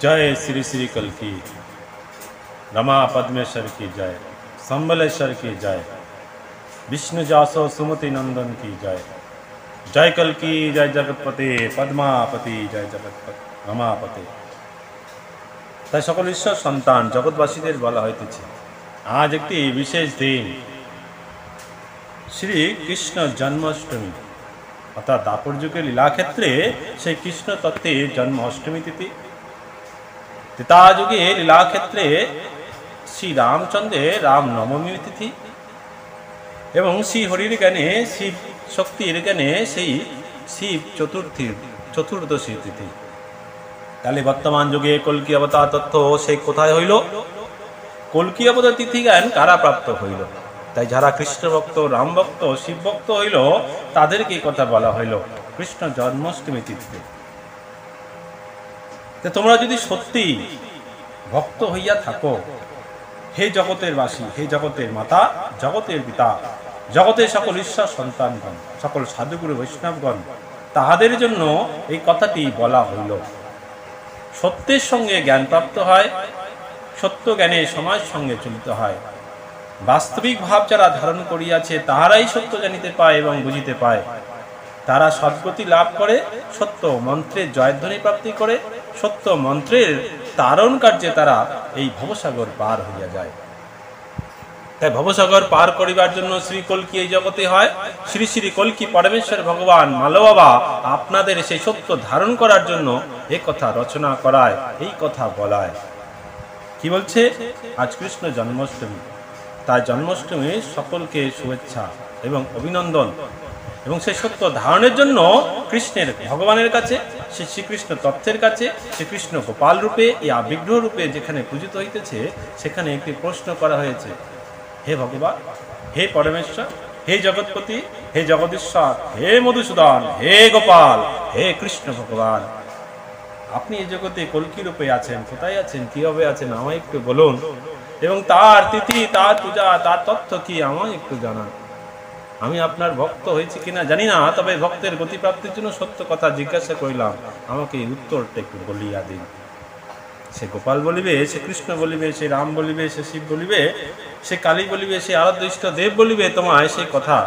जय श्री श्री कल की रमा पद्मेश्वर की जय संबलेश्वर की जय विष्णु जासो सुमति नंदन की जय জয় কলকি জয় জগৎপতি পদ্মাপতি জয় জগৎপতি রমাপতি তাই সকল ঈশ্বর সন্তান জগৎবাসীদের বলা হইতেছে আজ একটি বিশেষ দিন শ্রী কৃষ্ণ জন্মাষ্টমী অর্থাৎ দাপর যুগের লীলাক্ষেত্রে সেই কৃষ্ণ তত্ত্বের জন্ম অষ্টমী তিথি ত্রেতা যুগে লীলাক্ষেত্রে শ্রী রামচন্দ্রের রাম নবমী তিথি এবং শ্রী হরির জ্ঞানে শিব শক্তির জ্ঞানে সেই শিব চতুর্থী, চতুর্দশী তিথি। তাহলে বর্তমান যুগে কলকি অবতার তথ্য সেই কোথায় হইল? কলকি অবতার তিথি জ্ঞান কারা প্রাপ্ত হইল? তাই যারা কৃষ্ণ ভক্ত রাম ভক্ত শিব ভক্ত হইল, তাদেরকে কথা বলা হইল কৃষ্ণ জন্মাষ্টমী তিথিতে তোমরা যদি সত্যি ভক্ত হইয়া থাকো, হে জগতের বাসী, হে জগতের মাতা, জগতের পিতা, জগতের সকল ঈশ্বর সন্তানগণ, সকল সাধুগুরু বৈষ্ণবগণ, তাহাদের জন্য এই কথাটি বলা হইল। সত্যের সঙ্গে জ্ঞান প্রাপ্ত হয়, সত্য জ্ঞানে সমাজ সঙ্গে চলিত হয়। বাস্তবিক ভাব যারা ধারণ করিয়াছে, তাহারাই সত্য জানিতে পায় এবং বুঝিতে পায়। তারা সদ্গতি লাভ করে, সত্য মন্ত্রের জয়ধ্বনি প্রাপ্তি করে সত্য মন্ত্রের তারণ কার্যে তারা এই ভবসাগর পার হইয়া যায়। তাই ভবসাগর পার করিবার জন্য শ্রী কলকি এই জগতে হয়। শ্রী শ্রী কলকি পরমেশ্বর ভগবান মালবাবা আপনাদের সেই সত্য ধারণ করার জন্য এ কথা রচনা করায়, এই কথা বলায়। কি বলছে? আজ কৃষ্ণ জন্মাষ্টমী। তাই জন্মাষ্টমী সকলকে শুভেচ্ছা এবং অভিনন্দন। এবং সেই সত্য ধারণের জন্য কৃষ্ণের ভগবানের কাছে সে শ্রীকৃষ্ণ তত্ত্বের কাছে, শ্রীকৃষ্ণ গোপাল রূপে, এই আবিগ্রহ রূপে যেখানে পূজিত হইতেছে, সেখানে একটি প্রশ্ন করা হয়েছে। হে ভগবান, হে পরমেশ্বর, হে জগৎপতি, হে জগদীশ্বর, হে মধুসূদন, হে গোপাল, হে কৃষ্ণ ভগবান। আপনি এই জগতে কলকি রূপে আছেন, কোথায় আছেন, কীভাবে আছেন, আমায় একটু বলুন। এবং তার তিথি, তার পূজা, তার তথ্য কি, আমায় একটু জানান। আমি আপনার ভক্ত হয়েছি কিনা জানি না, তবে ভক্তের গতিপ্রাপ্তির জন্য সত্য কথা জিজ্ঞাসা করিলাম। আমাকে এই উত্তরটা একটু বলিয়া দিন। সে গোপাল বলিবে, সে কৃষ্ণ বলিবে, সে রাম বলিবে, সে শিব বলিবে, সে কালী বলিবে, সে আরাধ্য দেব বলিবে তোমায় সেই কথা।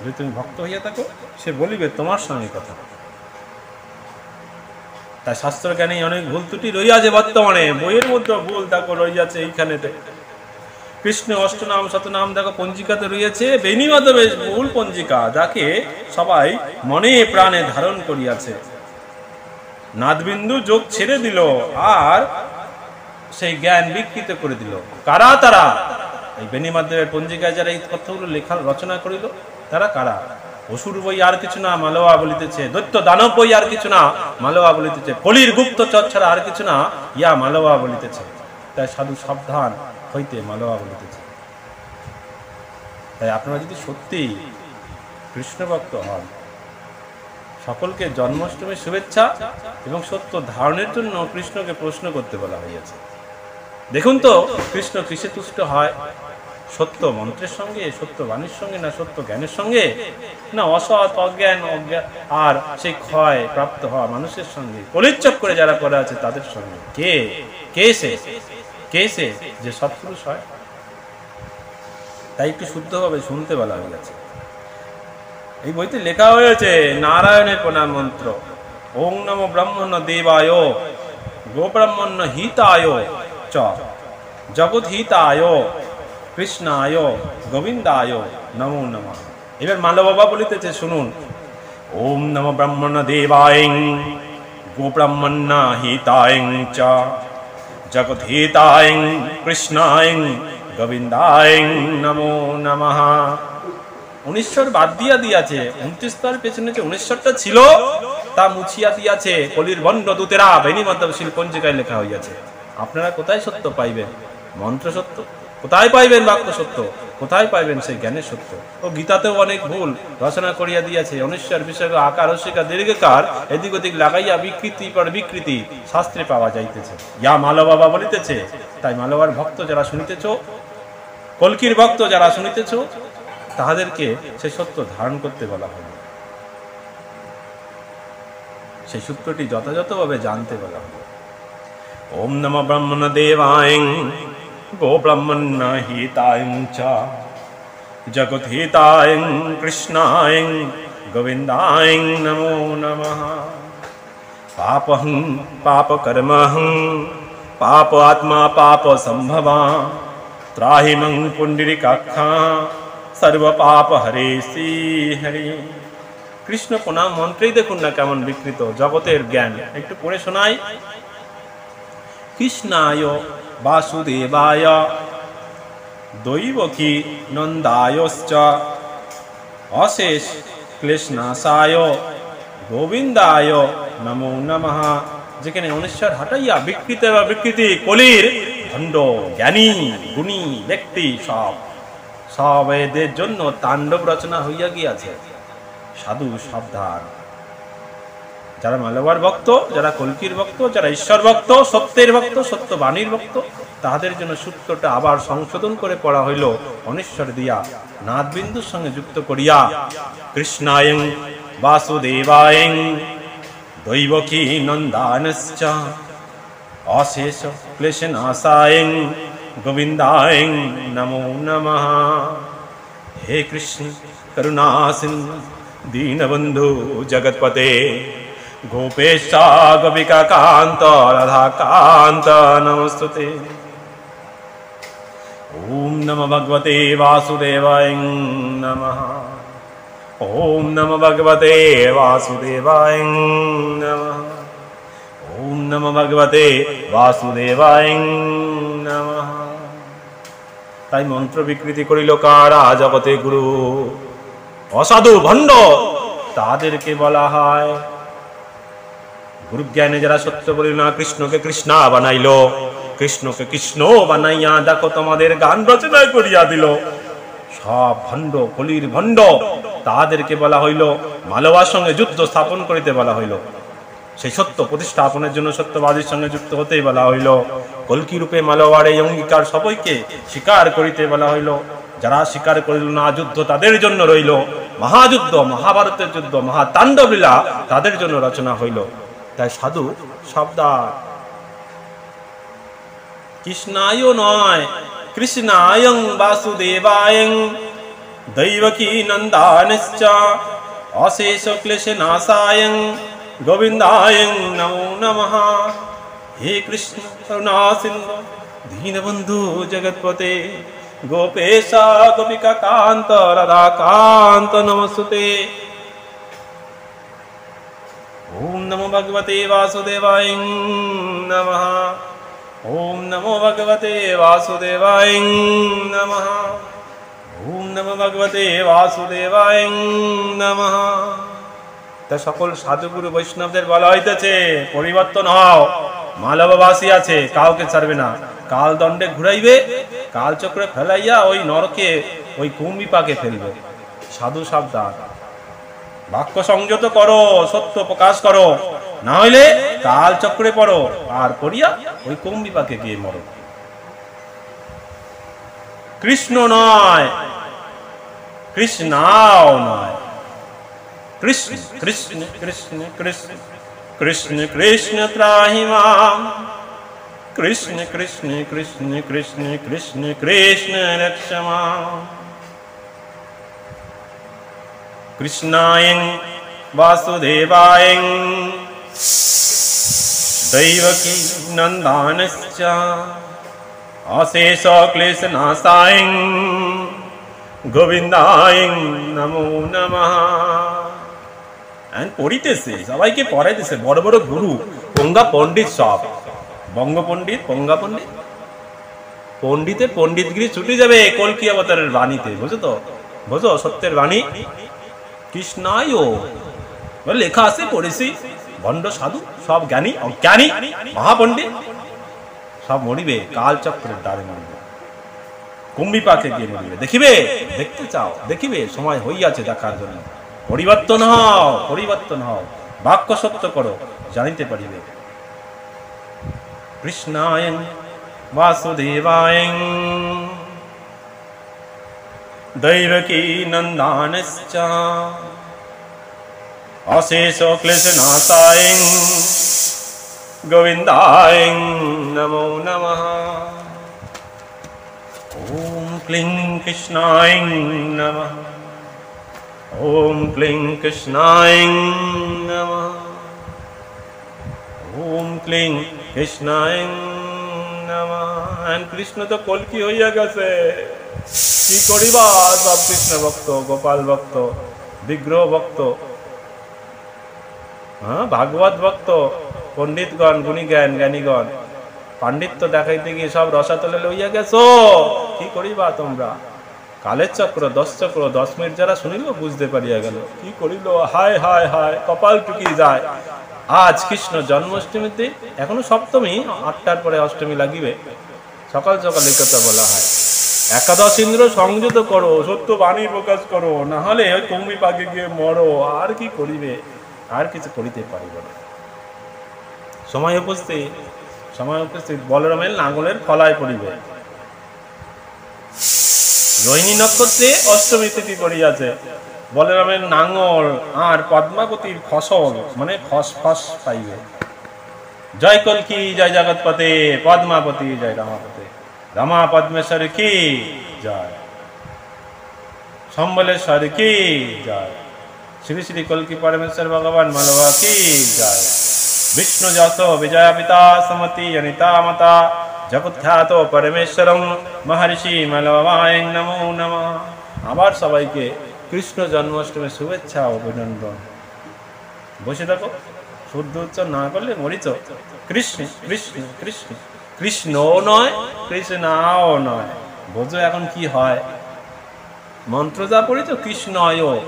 যদি তুমি ভক্ত হইয়া থাকো, সে বলিবে তোমার সঙ্গে কথা। তাই শাস্ত্র জ্ঞানে অনেক ভুল ত্রুটি রইয়াছে বর্তমানে। বইয়ের মধ্যে ভুল দেখো রইয়াছে, এইখানেতে। কৃষ্ণ অষ্টনাম শতনাম দেখো পঞ্জিকাতে রয়েছে। বেনি মাধবের মূল পঞ্জিকা যাকে সবাই মনে প্রাণে ধারণ করিয়াছে। নাদবিন্দু যোগ ছেড়ে দিল আর সেই জ্ঞান বিকৃত করে দিল। কারা তারা? এই বেনি পঞ্জিকায় যারা এই কথাগুলো লেখা, রচনা করিল, তারা কারা? অসুর বই আর কিছু না মালোয়া বলিতেছে। দৈত্য দানব বই আর কিছু না মালোয়া বলিতেছে। কলির গুপ্ত চর ছাড়া আর কিছু না, ইয়া মালোয়া বলিতেছে। তাই সাধু সাবধান। হইতে মালোয়া বলিতেছে তাই আপনারা যদি সত্যি কৃষ্ণ ভক্ত হন, সকলকে জন্মাষ্টমীর শুভেচ্ছা এবং সত্য ধারণের জন্য কৃষ্ণকে প্রশ্ন করতে বলা হইয়াছে। দেখুন তো, কৃষ্ণ কিসে তুষ্ট হয়? সত্য মন্ত্রের সঙ্গে, সত্য বাণীর সঙ্গে, না সত্য জ্ঞানের সঙ্গে? না অসৎ, অজ্ঞান আর সেই ক্ষয় প্রাপ্ত হওয়া মানুষের সঙ্গে? পরিচক করে যারা করে আছে তাদের সঙ্গে? কে? কে সে? কে সে যে সৎপুরুষ হয়, তাই একটু শুদ্ধভাবে শুনতে বলা হয়ে গেছে। এই বইতে লেখা হয়েছে, নারায়ণের প্রণাম মন্ত্র, ওং নম ব্রহ্মণ্য দেবায়, গো ব্রহ্মণ্য হিতায়, চ, জগৎ হিতায়, কৃষ্ণায়, গোবিন্দায়, নমো নম। এবার মালব বাবা বলিতেছে, শুনুন ওম নম ব্রহ্মণ্য দেবায়, গো ব্রহ্মণ্য হিতায়, চ জগৎ হিতায় কৃষ্ণায়, গোবিন্দায় নমো নমঃ। উনিশ্বর বাদ দিয়া দিয়াছে উনত্রিশ তার পেছনে যে উনিশ্বরটা ছিল, তা মুছিয়া দিয়াছে, কলির বন্ড দূতেরা বেনি মধ্যশীল শিল্পঞ্জিকায় লেখা হইয়াছে। আপনারা কোথায় সত্য পাইবেন? মন্ত্র সত্য? কোথায় পাইবেন বাক্য সত্য? কোথায় পাইবেন সেই জ্ঞানের সত্য ও গীতাতেও অনেক ভুল রচনা করিয়া দিয়াছে। অনিশ্বর বিষয় আকার, অস্বীকার, দীর্ঘকার, এদিক ওদিক লাগাইয়া বিকৃতি পর বিকৃতি শাস্ত্রে পাওয়া যাইতেছে। ইয়া মালো বাবা বলিতেছে, তাই মালবার ভক্ত যারা শুনিতেছ, কলকির ভক্ত যারা শুনিতেছ, তাহাদেরকে সে সত্য ধারণ করতে বলা হয় সেই সূত্রটি যথাযথভাবে জানতে বলা হয় ওম নম ব্রহ্মণ দেবায় गो ब्रह्मण हिताय च जगत हिताय कृष्णाय गोविंदाय नमो नमः पापहं पापकर्महं पाप आत्मा पाप संभवा त्राहि मं पुण्डरीकाक्षा সর্ব পাপ হরে শ্রী হরে কৃষ্ণ প্রণাম মন্ত্রেই দেখুন না কেমন বিকৃত জগতের জ্ঞান একটু পড়ে শোনাই কৃষ্ণায় বাসুদেবায় দৈবকী নন্দায়শ্চ অশেষ ক্লেশনাশায় গোবিন্দায় নমো নমঃ যেখানে অনিশ্বর হাটাইয়া বিকৃত বিকৃতি, কলির ভণ্ড জ্ঞানী, গুণী ব্যক্তি সব। সব এদের জন্য তাণ্ডব রচনা হইয়া গিয়াছে। সাধু সাবধান। যারা মালবার ভক্ত, যারা কলকির ভক্ত, যারা ঈশ্বর ভক্ত, সত্যের ভক্ত সত্য বাণীর ভক্ত, তাহাদের জন্য সূত্রটা আবার সংশোধন করে পড়া হইল অনেশ্বর দিয়া নাথবিন্দুর সঙ্গে যুক্ত করিয়া। কৃষ্ণায়ং বাসুদেবায়ং দৈবকী নন্দানশ্চ। অশেষ ক্লেশনাশায়ং গোবিন্দায়ং নমো নমঃ। হে কৃষ্ণ সিন্ধু দীনবন্ধু গোপেশা গোপিকা কান্ত রাধা কান্ত নমস্তুতে ওম নম ভগবতে বাসুদেবায় নমঃ ওম নম ভগবতে বাসুদেবায় নমঃ ওম নম ভগবতে বাসুদেবায় নমঃ তাই মন্ত্র বিকৃতি করিল কারা জগতে গুরু? অসাধু ভণ্ড, তাদেরকে বলা হয় গুরুজ্ঞানে যারা সত্য বলিল না, কৃষ্ণকে কৃষ্ণা বানাইল। কৃষ্ণকে কৃষ্ণ বানাইয়া দেখো তোমাদের গান রচনা করিয়া দিল। সব ভণ্ড, কলির ভণ্ড, তাদেরকে বলা হইল মালবার সঙ্গে যুদ্ধ স্থাপন করিতে বলা হইল। সেই সত্য প্রতিষ্ঠাপনের জন্য সত্যবাদীর সঙ্গে যুক্ত হতেই বলা হইল। কলকি রূপে মালওয়ার এই অঙ্গীকার সবাইকে স্বীকার করিতে বলা হইল। যারা স্বীকার করিল না, যুদ্ধ তাদের জন্য রইল। মহাযুদ্ধ, মহাভারতের যুদ্ধ, মহাতাণ্ডব লীলা তাদের জন্য রচনা হইল। তাই সাধু শব্দার। কৃষ্ণায় নয়, কৃষ্ণায়ং বাসুদেবায়ং দৈবকী নন্দানশ্চ অশেষ ক্লেশ নাশায়ং গোবিন্দায় নমো নমঃ। হে কৃষ্ণ করুণা সিন্ধু দীনবন্ধু জগৎপতে, গোপেশা গোপিকা কান্ত রাধা কান্ত নমস্তুতে ওম নমো ভগবতে বাসুদেবায় নমঃ ওম নমো ভগবতে বাসুদেবায় নমঃ তা সকল সাধুগুরু বৈষ্ণবদের বলা হইতেছে, পরিবর্তন হও। মালবাসী আছে, কাউকে ছাড়বে না। কাল দণ্ডে ঘুরাইবে, কাল চক্রে ফেলাইয়া ওই নরকে, ওই কুম্বিপাকে ফেলবে। সাধু সাবধান। বাক্য সংযত করো সত্য প্রকাশ করো না হইলে কাল চক্রে পড়ো আর করিয়া ওই কুম্বিপাকে গিয়ে মরো কৃষ্ণ নয় কৃষ্ণাও নয় কৃষ্ণ কৃষ্ণ কৃষ্ণ কৃষ্ণ কৃষ্ণ কৃষ্ণ ত্রাহিমা কৃষ্ণ কৃষ্ণ কৃষ্ণ কৃষ্ণ কৃষ্ণ কৃষ্ণ রক্ষমা कृष्णाय वासुदेवाय दैवकी नन्दानश्च अशेष क्लेशनाशाय গোবিন্দায় নমো নমঃ এন্ড পড়িতেছে সবাইকে পড়াইতেছে বড় বড় গুরু পঙ্গা পণ্ডিত সব বঙ্গ পণ্ডিত পঙ্গা পণ্ডিত পণ্ডিতে পণ্ডিতগিরি ছুটে যাবে কলকি অবতারের বাণীতে বুঝো তো বুঝো সত্যের বাণী কৃষ্ণায়। লেখা আছে, পড়েছি। ভণ্ড সাধু, সব জ্ঞানী, অজ্ঞানী, মহাপণ্ডিত। সব মরিবে কাল চক্রের দ্বারে মরিবে। পাকে গিয়ে মরিবে। দেখিবে, দেখতে চাও, দেখিবে, সময় হইয়াছে দেখার জন্য। পরিবর্তন হও পরিবর্তন হও, বাক্য সত্য করো, জানিতে পারিবে। কৃষ্ণায়, বাসুদেবায়। दैवकी नन्दानश्च अशेषक्लेशनाशायं गोविन्दाय नमो नमः। ॐ क्लीं कृष्णाय नमः। ॐ क्लीं कृष्णाय नमः। ॐ क्लीं कृष्णाय नमः। And কৃষ্ণ তো কলকি হইয়া গেছে। কি করিবা? সব কৃষ্ণ ভক্ত, গোপাল ভক্ত, বিগ্রহ ভক্ত হ্যাঁ ভাগবত ভক্ত, পণ্ডিতগণ গুণী জ্ঞান জ্ঞানীগণ, পাণ্ডিত্য দেখাইতে গিয়ে সব রসাতলে লইয়া গেছো। কি করিবা তোমরা? কালের চক্র, দশ চক্র, দশ মিনিট যারা শুনিল, বুঝতে পারিয়া গেল। কি করিল? হায় হায় হায়, কপাল টুকি যায়। আজ কৃষ্ণ জন্মাষ্টমীতে এখনও সপ্তমী, আটটার পরে অষ্টমী লাগিবে। সকাল সকাল এই কথা বলা হয়। একাদশ ইন্দ্র সংযত করো সত্য বাণী প্রকাশ করো না হলে ওই কৌমি পাকে গিয়ে মরো, আর কি করিবে? আর কিছু করিতে পারিব না। সময় উপস্থিত সময় উপস্থিত, বলরামের নাঙ্গলের ফলায় পড়িবে। রোহিণী নক্ষত্রে অষ্টমী তিথি পড়িয়াছে। বলরামের নাঙ্গল আর পদ্মাবতীর ফসল মানে ফস ফস পাইবে। জয় কলকি জয় জগৎপতে পদ্মাপতি জয় রমাপতে। রমা পদ্মেশ্বর কি, জয়। সম্বলেশ্বর কি, জয়। শ্রী শ্রী কলকি পরমেশ্বর ভগবান মালবা কি, জয়। বিষ্ণু যশ বিজয়া পিতা, সমতি অনিতা মাতা, জগৎখ্যাত পরমেশ্বরম মহর্ষি মালবায় নমো নম। আবার সবাইকে কৃষ্ণ জন্মাষ্টমীর শুভেচ্ছা অভিনন্দন। বসে থাকো। শুদ্ধ উচ্চার না করলে মরিচ কৃষ্ণ কৃষ্ণ কৃষ্ণ। কৃষ্ণ নয়, কৃষ্ণাও নয়। বোঝো এখন কি হয়? মন্ত্র যা পড়িছ কৃষ্ণয়।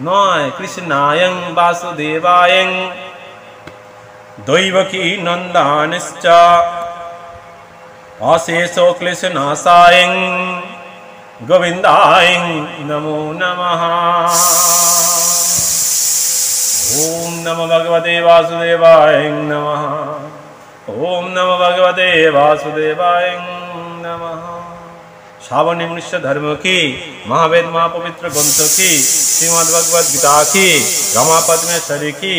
নয়, কৃষ্ণায়ং বাসুদেবায়ং। দৈবকী নন্দানশ্চ। অশেষো ক্লেশনাশায়ং গোবিন্দায় নমো নমঃ। ওম নমো ভগবতে বাসুদেবায় নমঃ ওম নমো ভগবতে বাসুদেবায় নমঃ শ্রাবণী মনুষ্য ধর্ম কি মহাবেদ মহাপবিত্র গ্রন্থ কি শ্রীমদ ভগবদ গীতা কি রমা পদ্মেশ্বরী কি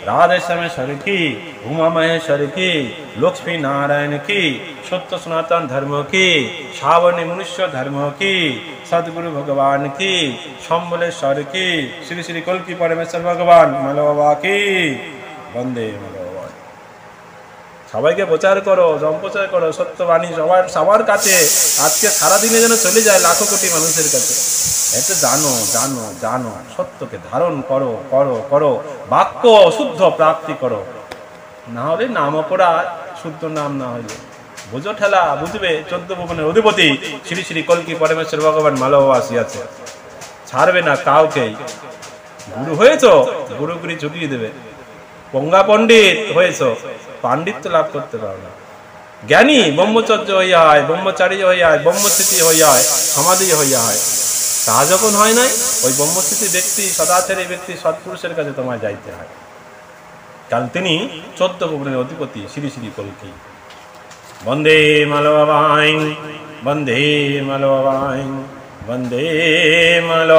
সীতারামেশ্বর কি রাধেশ্যামেশ্বর কি উমা মহেশ্বর কি লক্ষ্মী নারায়ণ কি সত্য সনাতন ধর্ম কি শ্রাবণী মনুষ্য ধর্ম কি সদ্গুরু ভগবান কি সম্বলেশ্বর কি শ্রী শ্রী কলকি পরমেশ্বর ভগবান মালবাবা কি বন্দে মালবাবা সবাইকে প্রচার করো সম্প্রচার করো, সত্যবাণী সবার সবার কাছে। আজকে সারাদিনে যেন চলে যায় লাখো কোটি মানুষের কাছে। এতে জানো জানো জানো, সত্যকে ধারণ করো করো করো, বাক্য শুদ্ধ প্রাপ্তি করো। না হলে নাম অপরাধ, শুদ্ধ নাম না হইলে বুঝো ঠেলা, বুঝবে চোদ্দ ভুবনের অধিপতি, শ্রী শ্রী কলকি পরমেশ্বর ভগবান মালবাসী আছে। ছাড়বে না কাউকেই গুরু হয়েছ, গুরুগুরি ঝুঁকিয়ে দেবে। গঙ্গা পণ্ডিত হয়েছ। পাণ্ডিত্য লাভ করতে পারো না। জ্ঞানী ব্রহ্মচর্য হইয়া হয় ব্রহ্মচারী হইয়া হয় ব্রহ্মস্থিতি হইয়া হয় সমাধি হইয়া হয় তা যখন হয় নাই, ওই ব্রহ্মস্থিতি ব্যক্তি, সদাচারী ব্যক্তি, সৎপুরুষের কাছে তোমায় যাইতে হয়। কারণ তিনি চোদ্দ ভুবনের অধিপতি, শ্রী শ্রী কলকি বন্দে মালবাবাই বন্দে মালবাবাই বন্দে মাল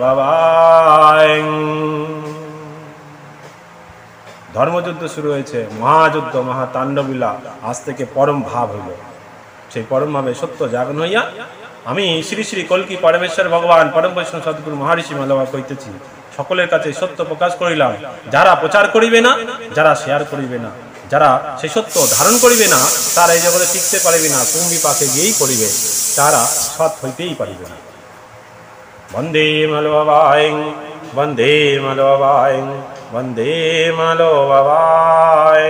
বাবাই ধর্মযুদ্ধ শুরু হয়েছে, মহাযুদ্ধ, মহাতাণ্ডবিলা, আজ থেকে পরম ভাব হইল। সেই পরম ভাবে সত্য জাগন হইয়া আমি শ্রী শ্রী কলকি পরমেশ্বর ভগবান পরম বৈষ্ণব সদ্গুরু মহারিষি মালবা কইতেছি, সকলের কাছে সত্য প্রকাশ করিলাম। যারা প্রচার করিবে না, যারা শেয়ার করিবে না, যারা সেই সত্য ধারণ করিবে না, তারা এই জগতে টিকতে পারিবে না কুম্ভি পাকে গিয়েই করিবে তারা সৎ হইতেই পারিবে না। বন্দে মালবাবাই বন্দে মালবাবাই বন্দে মালবাবাই